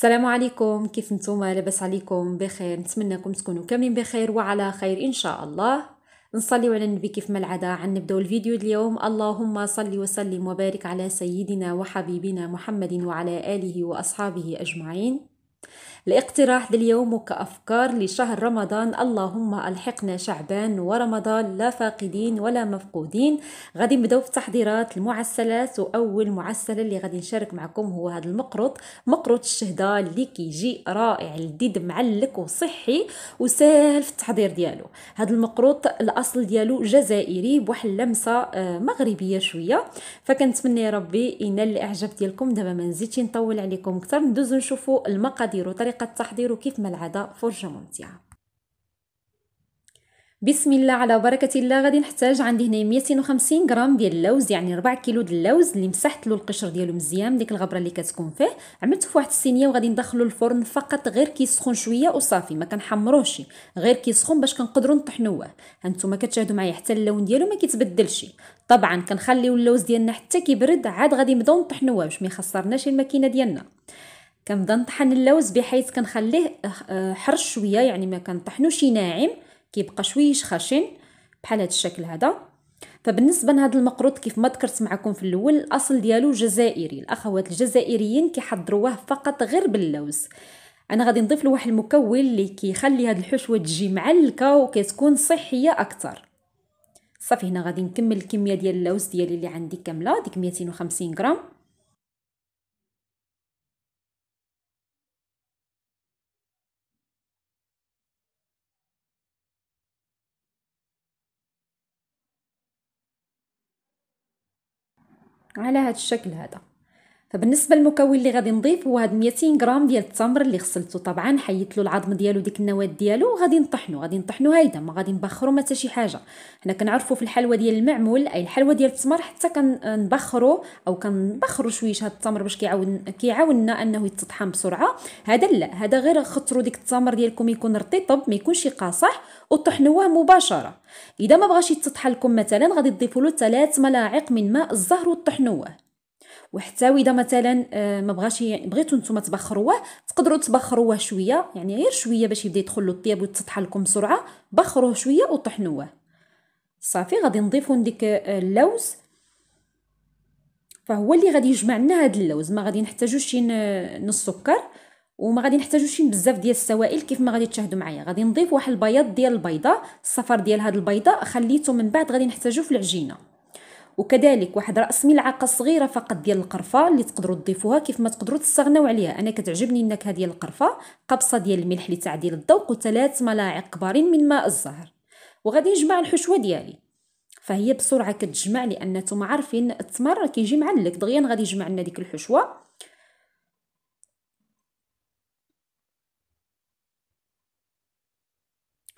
السلام عليكم. كيف نتوما؟ لاباس عليكم بخير. نتمنىكم تكونوا كاملين بخير وعلى خير إن شاء الله. نصلي على النبي كيف ما العادة عن نبداو الفيديو اليوم. اللهم صل وسلم وبارك على سيدنا وحبيبنا محمد وعلى آله وأصحابه أجمعين. الاقتراح اليوم كأفكار لشهر رمضان. اللهم ألحقنا شعبان ورمضان لا فاقدين ولا مفقودين. غادي نبداو في التحضيرات المعسلات وأول معسل اللي غادي نشارك معكم هو هذا المقرط. مقرط الشهداء اللي كيجي رائع لذيذ معلك وصحي وسهل في التحضير ديالو. هذا المقروط الأصل ديالو جزائري بواحد اللمسة آه، مغربية شوية. فكنتمنى يا ربي ينال الاعجاب ديالكم دابا ما نزيدش نطول عليكم أكثر. ندوزو نشوفوا المقادير وطريقة طريقة التحضير وكيف ما العادة فرجة ممتعة. بسم الله على بركة الله غادي نحتاج عندي هنا 250 غرام ديال اللوز يعني 4 كيلو ديال اللوز اللي مسحت له القشر ديالو مزيان ديك الغبرة اللي كتكون فيه. عملته في واحد الصينيه وغادي ندخلو الفرن فقط غير كيسخن شوية وصافي ما كنحمروش غير كيسخن باش كنقدروا نطحنوه. هانتوما كتشاهدوا معايا حتى اللون ديالو ما كيتبدلش. طبعا كنخليو اللوز ديالنا حتى كيبرد عاد غادي نبداو نطحنوه باش ما يخسرناش الماكينة ديالنا. كنبدا نطحن اللوز بحيث كنخليه آه، حرش شوية يعني ما كنطحنوش ناعم كيبقى شويش خشن بحال هذا الشكل هذا. فبالنسبة لهذا المقروط كيف ما ذكرت معكم في الأول الأصل ديالو جزائري الأخوات الجزائريين كيحضروه فقط غير باللوز. أنا غادي نضيف له واحد المكون اللي كيخلي هذه الحشوة تجي معلكه وكتكون صحية أكثر صافي هنا غادي نكمل الكمية ديال اللوز ديالي اللي عندي كاملة ديك 250 غرام. على هذا الشكل هذا. فبالنسبة للمكون اللي غادي نضيف هو هاد 200 غرام ديال التمر اللي غسلته طبعا حيدت له العظم ديالو ديك النواه ديالو وغادي نطحنو غادي نطحنو هايدا ما غادي نبخرو ما حتى شي حاجة. حنا كنعرفوا في الحلوى ديال المعمول أي الحلوى ديال التمر حتى كنبخرو أو كنبخرو شويش هاد التمر باش كيعاون كيعاوننا أنه يتطحن بسرعة. هذا لا هذا غير خطروا ديك التمر ديالكم يكون رطيطب ما يكونش قاصح وطحنوه مباشرة. إذا ما بغاش يتطحن لكم مثلا غادي تضيفوا له 3 ملاعق من ماء الزهر وطحنوه وحتى اذا مثلا آه، ما بغاش بغيتو نتوما تبخروه تقدروا تبخروه شوية يعني غير شوية باش يبدا يدخل له الطياب ويتطحن لكم بسرعة بخروه شوية وطحنوه. صافي غادي نضيفو ديك آه، اللوز. فهو اللي غادي يجمع لنا هذا اللوز ما غادي نحتاجوش نص سكر وما غادي نحتاجوش بزاف ديال السوائل كيف ما غادي تشاهدوا معايا. غادي نضيف واحد البياض ديال البيضة الصفر ديال هاد البيضة خليته من بعد غادي نحتاجوه في العجينة. وكذلك واحد رأس ملعقة صغيرة فقط ديال القرفة اللي تقدروا تضيفوها كيف ما تقدروا تستغناو عليها. أنا كتعجبني النكهه ديال القرفة قبصة ديال الملح اللي تعديل الذوق وثلاث ملاعق كبارين من ماء الزهر. وغادي نجمع الحشوة ديالي. فهي بسرعة كتجمع لأن نتوما عارفين التمر كيجي معلك دغيا غادي يجمع لنا ديك الحشوة.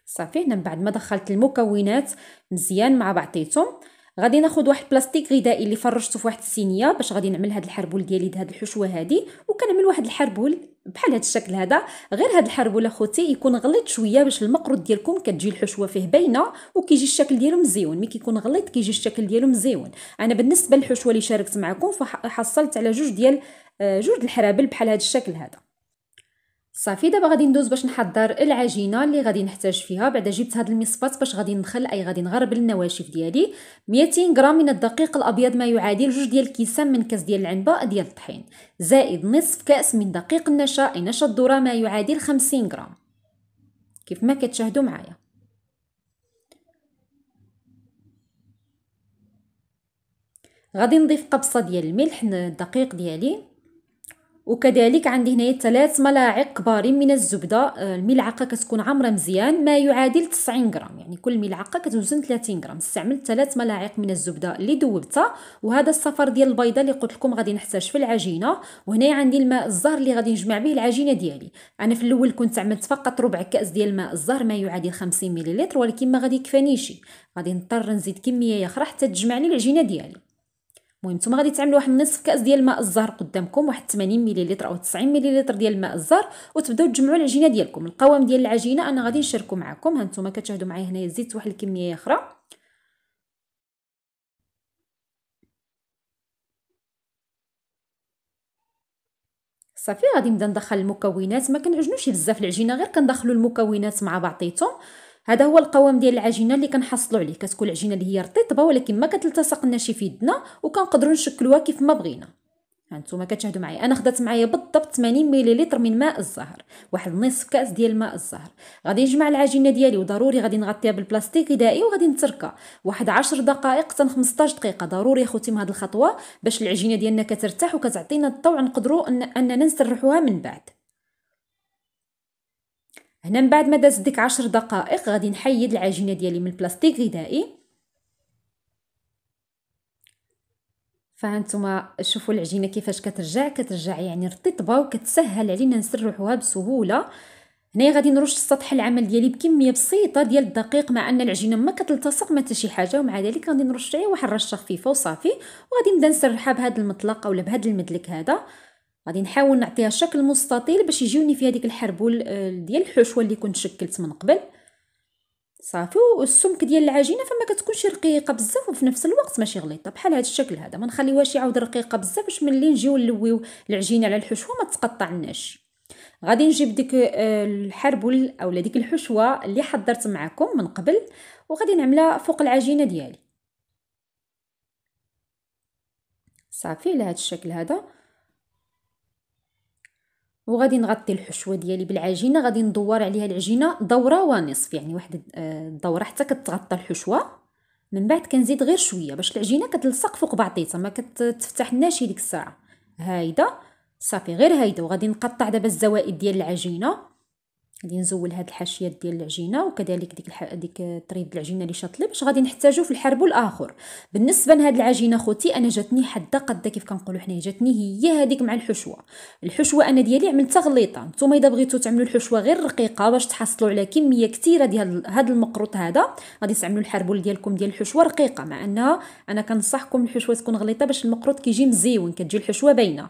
صافي هنا من بعد ما دخلت المكونات مزيان مع بعضيتهم. غادي ناخذ واحد بلاستيك غذائي اللي فرشته في واحد الصينيه باش غادي نعمل هاد الحربول ديالي هاد الحشوة هادي وكنعمل واحد الحربول بحال هاد الشكل هذا. غير هاد الحربول أخوتي يكون غليظ شوية باش المقروط ديالكم كتجي الحشوة فيه باينة وكيجي الشكل ديالو مزيون. ملي كيكون غليظ كيجي الشكل ديالو مزيون. أنا بالنسبة للحشوة اللي شاركت معكم فحصلت على جوج ديال آه، جوج الحرابل بحال هاد الشكل هذا. صافي دابا غادي ندوز باش نحضر العجينة اللي غادي نحتاج فيها. بعدا جبت هاد المصفات باش غادي ندخل أي غادي نغربل النواشف ديالي. 200 غرام من الدقيق الأبيض ما يعادل جوج ديال الكيسان من كاس ديال العنبة ديال الطحين. زائد نصف كأس من دقيق النشا أي نشا الذرة ما يعادل 50 غرام. كيف ما كتشاهدوا معايا. غادي نضيف قبصة ديال الملح الدقيق ديالي. وكذلك عندي هنايا ثلاث ملاعق كبارين من الزبدة. آه، الملعقة كتكون عامرة مزيان ما يعادل 90 غرام. يعني كل ملعقة كتوزن 30 غرام. استعملت ثلاث ملاعق من الزبدة اللي ذوبتها وهذا الصفر ديال البيضة اللي قلت لكم غادي نحتاج في العجينة. وهنا عندي الماء الزهر اللي غادي نجمع به العجينة ديالي. أنا في الأول كنت عملت فقط ربع كأس ديال الماء الزهر ما يعادل 50 ملل ولكن ما غادي يكفانيش غادي نضطر نزيد كمية أخرى حتى تجمع لي العجينة ديالي. المهم نتوما غادي تعملوا واحد نصف كاس ديال الماء الزهر قدامكم واحد 80 ملل أو 90 ملل ديال الماء الزهر وتبداو تجمعوا العجينة ديالكم. القوام ديال العجينة أنا غادي نشاركو معكم. ها نتوما كتشاهدوا معايا هنايا زدت واحد الكمية أخرى. صافي غادي نبدا ندخل المكونات. ما كنعجنوش بزاف العجينة غير كندخلوا المكونات مع بعضيتهم. هذا هو القوام ديال العجينة اللي كنحصلوا عليه. كتكون العجينة اللي هي رطيبه ولكن ما كتلتصق لناش في يدنا وكنقدروا نشكلوها كيف ما بغينا. هانتوما كتشاهدوا معايا. أنا خدات معايا بالضبط 80 مليلتر من ماء الزهر واحد نصف كأس ديال ماء الزهر. غادي نجمع العجينة ديالي وضروري غادي نغطيها بالبلاستيك غذائي وغادي نتركها. واحد 10 دقائق حتى 15 دقيقة. ضروري اخوتي من هذه الخطوة باش العجينة ديالنا كترتاح وكتعطينا الطوع نقدروا أننا نسرحوها من بعد. هنا من بعد ما دازت ديك 10 دقائق غادي نحيد العجينة ديالي من البلاستيك غذائي. فهانتوما شوفوا العجينة كيفاش كترجع. كترجع يعني رطيبه وكتسهل علينا نسرحوها بسهولة. هنايا غادي نرش السطح العمل ديالي بكمية بسيطة ديال الدقيق مع أن العجينة ما كتلتصق ما حتى شي حاجة. ومع ذلك غادي نرش عليها واحد الرشه خفيفة وصافي. وغادي نبدأ نسرحها بهذا المطلق اولا بهذا المدلك هذا. غادي نحاول نعطيها شكل مستطيل باش يجيوني في هذيك الحربول آه، ديال الحشوه اللي كنت شكلت من قبل. صافي والسمك ديال العجينة فما كتكونش رقيقة بزاف وفي نفس الوقت ماشي غليظة. بحال هذا الشكل هذا ما نخليوهاش يعاود رقيقة بزاف باش ملي نجيو نلويو العجينة على الحشوه ما تقطعناش. غادي نجيب ديك آه، الحربول اولا ديك الحشوه اللي حضرت معكم من قبل وغادي نعملها فوق العجينة ديالي. صافي على هذا الشكل هذا. وغادي نغطي الحشوة ديالي بالعجينة غادي ندور عليها العجينة دورة ونصف يعني واحد الدوره آه، حتى كتغطى الحشوة. من بعد كنزيد غير شوية باش العجينة كتلصق فوق بعضيتها ما كتفتحناش ديك الساعة هايدا صافي غير هايدا وغادي نقطع دابا الزوائد ديال العجينة. غادي نزول هاد الحاشيه ديال العجينة وكذلك ديك الح... ديك طريد العجينة اللي شاطلي باش غادي نحتاجو في الحرب الآخر. بالنسبة لهاد العجينة خوتي أنا جاتني حده قده كيف كنقولوا حنا جاتني هي هذيك مع الحشوة. الحشوة أنا ديالي عملتها غليطه نتوما إذا بغيتو تعملوا الحشوة غير رقيقة باش تحصلوا على كمية كثيره ديال هاد المقروط هذا غادي تعملوا الحربول ديالكم ديال الحشوة رقيقة. مع انها أنا كنصحكم الحشوة تكون غليطة باش المقروط كيجي مزيون كتجي الحشوة باينة.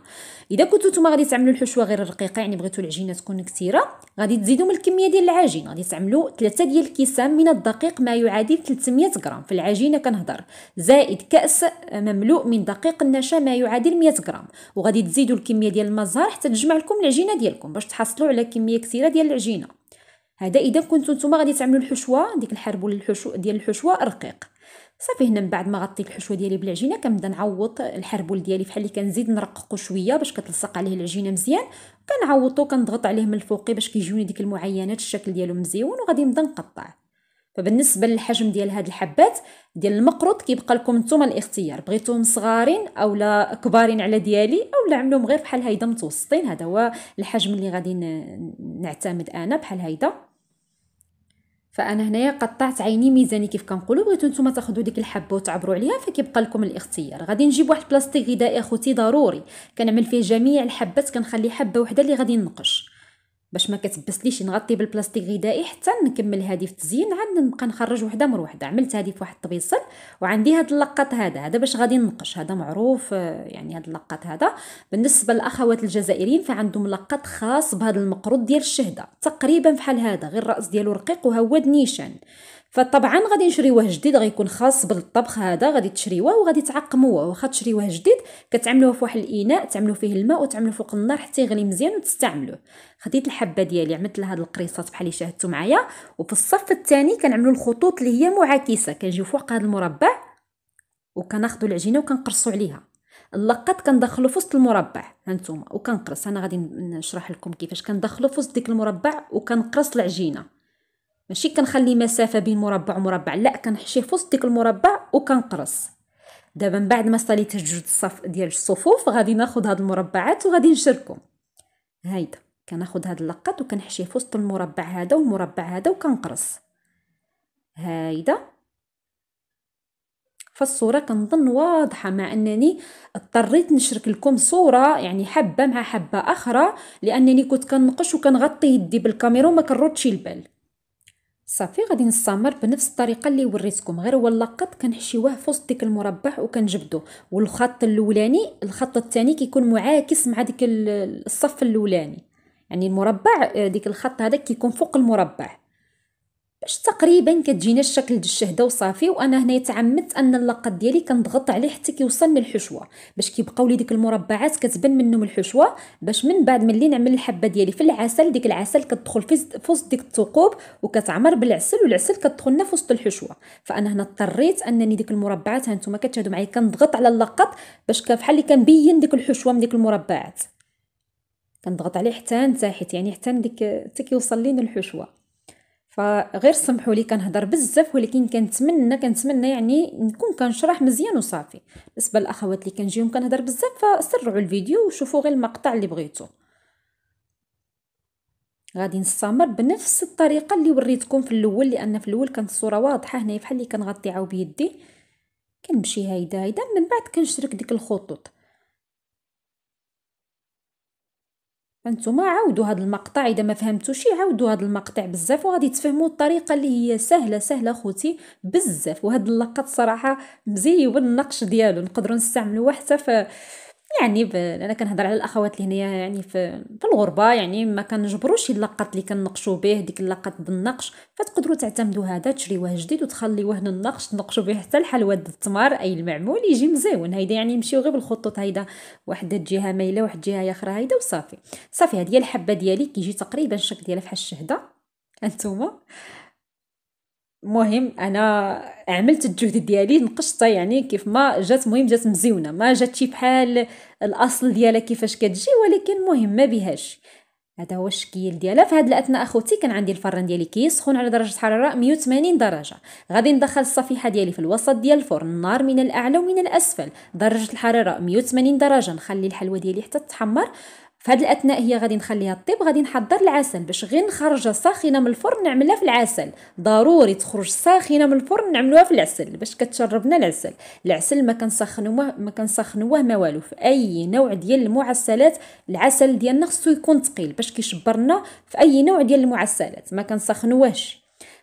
إذا كنتو نتوما غادي تعملوا الحشوة غير رقيقة يعني بغيتو العجينة تكون كثيره غادي تزيدوا من الكمية ديال العجين غادي تعملوا ثلاثة ديال الكيسان من الدقيق ما يعادل 300 غرام. في العجينة كنهضر. زائد كأس مملوء من دقيق النشا ما يعادل 100 غرام. وغادي تزيدوا الكمية ديال المزهر حتى تجمع لكم العجينة ديالكم باش تحصلوا على كمية كثيرة ديال العجينة. هذا إذا كنتو نتوما غادي تعملوا الحشوة. ديك الحرب الحشو ديال الحشوة رقيق. صافي هنا من بعد ما غطيت الحشوة ديالي بالعجينة كنبدا نعوض الحربول ديالي بحال اللي كنزيد نرققو شوية باش كتلصق عليه العجينة مزيان. كنعوضو كنضغط عليه من الفوقي باش كيجوني ديك المعينات الشكل ديالو مزيون وغادي نبدا نقطع. فبالنسبة للحجم ديال هاد الحبات ديال المقروط كيبقى لكم نتوما الاختيار بغيتوهم صغارين أولا كبارين على ديالي أولا عملوهم غير بحال هيدا متوسطين. هذا هو الحجم اللي غادي نعتمد أنا بحال هيدا. فأنا هنايا قطعت عيني ميزاني كيف كنقولوا بغيتو نتوما تاخذوا ديك الحبة وتعبروا عليها فكيبقى لكم الاختيار. غادي نجيب واحد بلاستيك غذائي أخوتي ضروري كنعمل فيه جميع الحبات كنخلي حبة وحدة اللي غادي ننقش. باش ما كتبسليش نغطي بالبلاستيك غذائي حتى نكمل هذه في التزيين عاد نبقى نخرج وحدة مر وحدة. عملت هذه في واحد الطبيصل وعندي هذا اللقط هذا. هذا باش غادي ننقش هذا معروف يعني هذا اللقط هذا. بالنسبة للأخوات الجزائريين فعندهم لقط خاص بهذا المقروط ديال الشهدة. تقريبا بحال هذا غير الرأس ديالو رقيق وهود نيشان. فطبعا غادي نشريوه جديد غيكون خاص بالطبخ هذا غادي تشريوه وغادي تعقموه. واخا تشريوه جديد كتعملوه في واحد الإناء تعملوا فيه الماء وتعملوه فوق النار حتى يغلي مزيان وتستعملوه. خديت الحبة ديالي عملت لها هاد القريصات بحال اللي شاهدتوا معايا. وفي الصف الثاني كنعملوا الخطوط اللي هي معاكسة. كنجيو فوق هذا المربع وكناخذوا العجينة وكنقرصوا عليها. اللقط كندخلو في وسط المربع هانتوما وكنقرص. أنا غادي نشرح لكم كيفاش كندخلو في وسط ديك المربع وكنقرص العجينة. ماشي؟ كنخلي مسافة بين مربع ومربع. لا كنحشيه في وسط ديك المربع وكنقرص. دابا من بعد ما صليت جوج الصف ديال الصفوف غادي ناخذ هاد المربعات وغادي نشركم هايدا. كناخذ هاد اللقط وكنحشيه في وسط المربع هذا والمربع هذا وكنقرص. هايدا. فالصورة كنظن واضحة مع أنني اضطريت نشرك لكم صورة يعني حبة مع حبة أخرى لأنني كنت كنقش وكنغطي يدي بالكاميرا وما كنردش البال. صافي غادي نستمر بنفس الطريقة اللي وريتكم. غير هو اللقط كنحشيوه في وسط ديك المربع وكنجبدو. والخط الأولاني الخط الثاني كيكون معاكس مع ديك الصف الأولاني. يعني المربع آه، ديك الخط هذا كيكون فوق المربع. باش تقريبا كتجينا الشكل د الشهدة وصافي وأنا هنا تعمدت أن اللقط ديالي كنضغط عليه حتى كيوصلني الحشوة. باش كيبقاو لي ديك المربعات كتبان منهم الحشوة باش من بعد ملي نعمل الحبة ديالي في العسل ديك العسل كتدخل في وسط ديك الثقوب وكتعمر بالعسل والعسل كتدخلنا في وسط الحشوة. فأنا هنا اضطريت أنني ديك المربعات ها نتوما كتشاهدوا معايا كنضغط على اللقط باش بحال اللي كنبين ديك الحشوة من ديك المربعات. كنضغط عليه حتى نتاحت يعني حتى ديك حتى كيوصل لينا الحشوة. فغير سمحوا لي كنهضر بزاف ولكن كنتمنى كنتمنى يعني نكون كنشرح مزيان وصافي. بالنسبة للاخوات اللي كنجيهم كنهضر بزاف فسرعوا الفيديو وشوفوا غير المقطع اللي بغيتو. غادي نستمر بنفس الطريقة اللي وريتكم في الأول لأن في الأول كانت الصورة واضحة هنايا بحال اللي كنغطي عاو بيدي. كنمشي هيدا هيدا من بعد كنشرك ديك الخطوط. انتما عاودوا هذا المقطع إذا ما فهمتوش عاودوا هذا المقطع بزاف وغادي تفهموا الطريقة اللي هي سهلة سهلة خوتي بزاف. وهذا اللقط صراحة مزيون النقش ديالو نقدروا نستعملوه حتى في يعني ب... أنا كنهضر على الأخوات اللي هنايا يعني في في الغربة يعني ما كنجبروش اللقط اللي كنقشوا به ديك اللقط بالنقش. فتقدروا تعتمدوا هذا تشريوه جديد وتخليوه النقش تنقشوا به حتى الحلوى التمر أي المعمول يجي مزيون. هيدا يعني نمشيو غير بالخطوط هيدا. واحدة جهة مايلة واحد جهة أخرى هيدا وصافي. صافي هذه الحبة ديالي كيجي تقريبا الشكل ديالها بحال الشهدة. انتما مهم أنا عملت الجهد ديالي نقشتها يعني كيف ما جات مهم جات مزيونة. ما جاتش بحال الأصل ديالها كيفاش كتجي ولكن مهم ما بهاش. هذا هو الشكل ديالها. في هذا الأثناء أخوتي كان عندي الفران ديالي كيسخن على درجة حرارة 180 درجة. غادي ندخل الصفيحة ديالي في الوسط ديال الفرن النار من الأعلى ومن الأسفل. درجة الحرارة 180 درجة. نخلي الحلوه ديالي حتى تحمر هذه الأثناء هي غادي نخليها طيب غادي نحضر العسل باش غير نخرجها ساخنة من الفرن نعملها في العسل. ضروري تخرج ساخنة من الفرن نعملوها في العسل باش كتشربنا العسل. العسل ما كنسخنوه ما كنسخنوه ما والو. في أي نوع ديال المعسلات العسل ديالنا خصو يكون ثقيل باش كيشبرنا في أي نوع ديال المعسلات. ما كنسخنوهش.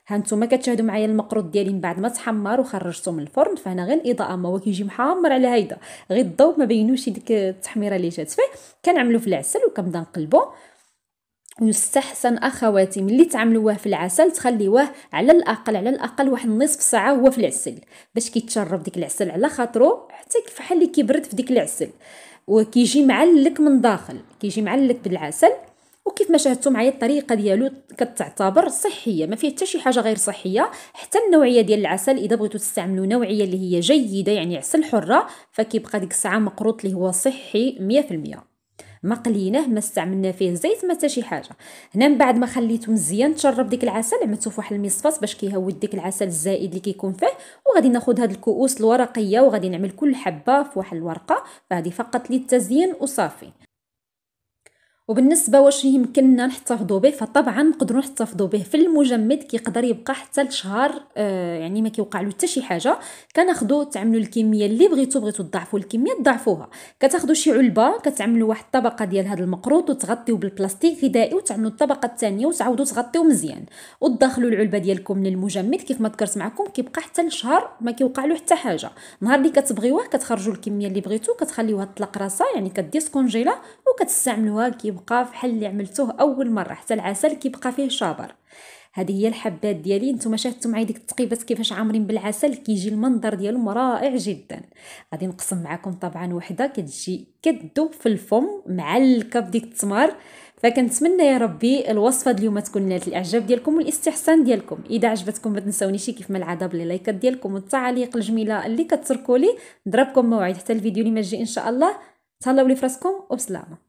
هانتوما كتشاهدوا معايا المقروط ديالي من بعد ما تحمر وخرجته من الفرن فهنا غير الإضاءة ما هو كيجي محمر على هيدا غير الضوء ما بينوش ديك التحميرة اللي جات. فيه كنعملو في العسل وكنبدا نقلبو. ويستحسن أخواتي ملي تعملوه في العسل تخليوه على الأقل على الأقل واحد نصف ساعة هو في العسل باش كيتشرب ديك العسل على خاطرو حتى بحال اللي كيبرد في ديك العسل. وكيجي معلك من داخل كيجي معلك بالعسل. وكيف ما شاهدتوا معايا الطريقة ديالو كتعتبر صحية ما فيها حتى شي حاجة غير صحية حتى النوعية ديال العسل إذا بغيتو تستعملوا نوعية اللي هي جيدة يعني عسل حرة فكيبقى ديك الساعة مقروط اللي هو صحي 100% ما قليناه ما استعملنا فيه زيت ما حتى شي حاجة. هنا من بعد ما خليته مزيان تشرب ديك العسل عملته في واحد المصفاص باش كيهود ديك العسل الزائد اللي كيكون فيه وغادي ناخذ هاد الكؤوس الورقية وغادي نعمل كل حبة في واحد الورقة فهذه فقط للتزيين وصافي. وبالنسبة واش يمكننا نحتفظوا به فطبعا نقدروا نحتفظوا به. في المجمد كيقدر يبقى حتى لشهر آه يعني ما كيوقع له حتى شي حاجة. كناخذوا تعملوا الكمية اللي بغيتو بغيتو تضاعفوا الكمية تضاعفوها. كتاخذوا شي علبة كتعملوا واحد الطبقة ديال هذا المقروط وتغطيو بالبلاستيك غذائي وتعملوا الطبقة الثانية وتعاودوا تغطيو مزيان. وتدخلوا العلبة ديالكم للمجمد كيف ما ذكرت معكم كيبقى حتى لشهر ما كيوقع له حتى حاجة. نهار اللي كتبغيوه كتخرجوا الكمية اللي بغيتو كتخليوها تطلق راسها يعني كديسكونجيلا وكتستعملوها كيبقى بحال اللي عملتوه أول مرة حتى العسل كيبقى فيه شابر. هذه هي الحبات ديالي نتوما شاهدتوا معايا ديك التقيبات كيفاش عامرين بالعسل كيجي المنظر ديالهم رائع جدا. غادي نقسم معكم طبعا وحدة كتجي كتذوب في الفم معلكه بديك التمر. فكنتمنى يا ربي الوصفة اليوم تكون نالت الإعجاب ديالكم والإستحسان ديالكم. إذا عجبتكم ما تنساونيش كيف ما العادة بلي لايكات ديالكم والتعاليق الجميلة اللي كتركوا لي نضربكم موعد حتى الفيديو اللي ما إن شاء الله. تهلاو لي فراسكم وبسلامة.